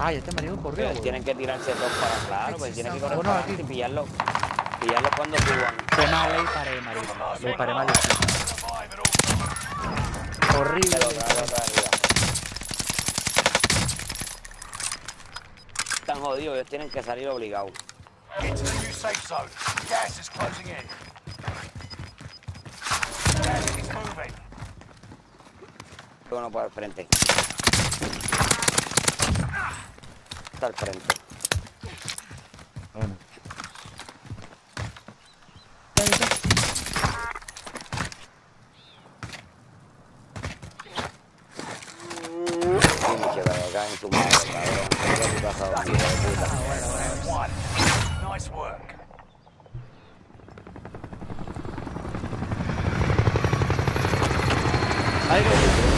Ah, ya este marido corrió. Pero tienen que tirarse dos para claro, pues tienen que correr Uno para y pillarlo. Pillarlo cuando suban. Qué mal le disparé, marido. Le disparé mal. Horrible. Están jodidos, ellos tienen que salir obligados. Get to the new safe zone. Gas is closing in. Gas is moving. Uno por el frente. पर्यंत Nice work. I don't